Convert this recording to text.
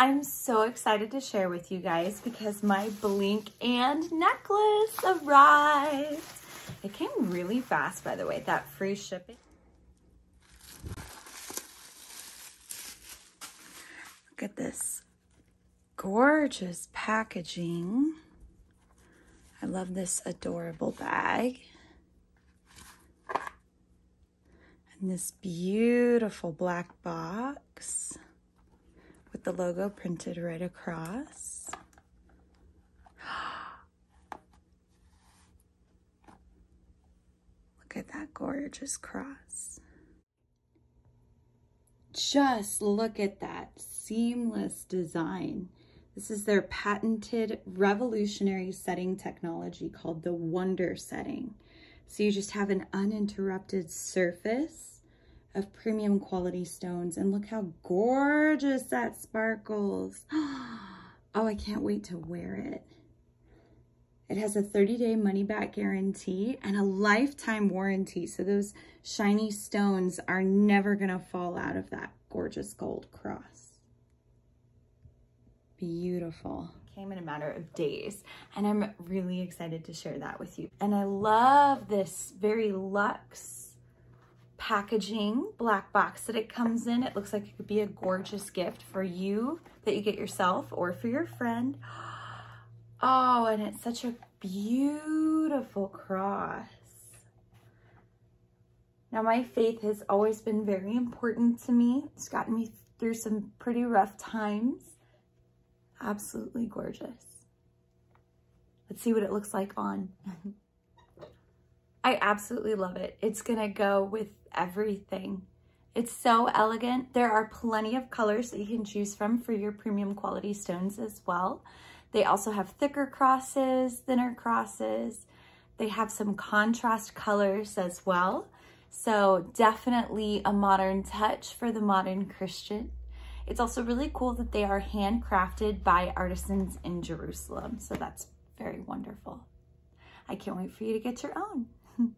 I'm so excited to share with you guys because my blink and necklace arrived. It came really fast, by the way, that free shipping. Look at this gorgeous packaging. I love this adorable bag. And this beautiful black box with the logo printed right across. Look at that gorgeous cross. Just look at that seamless design. This is their patented revolutionary setting technology called the Wonder Setting. So you just have an uninterrupted surface of premium quality stones. And look how gorgeous that sparkles. Oh, I can't wait to wear it. It has a 30-day money-back guarantee and a lifetime warranty. So those shiny stones are never going to fall out of that gorgeous gold cross. Beautiful. Came in a matter of days and I'm really excited to share that with you. And I love this very luxe packaging black box that it comes in. It looks like it could be a gorgeous gift for you that you get yourself or for your friend. Oh, and it's such a beautiful cross. Now, my faith has always been very important to me. It's gotten me through some pretty rough times. Absolutely gorgeous. Let's see what it looks like on. I absolutely love it. It's gonna go with everything. It's so elegant. There are plenty of colors that you can choose from for your premium quality stones as well. They also have thicker crosses, thinner crosses. They have some contrast colors as well. So definitely a modern touch for the modern Christian. It's also really cool that they are handcrafted by artisans in Jerusalem. So that's very wonderful. I can't wait for you to get your own.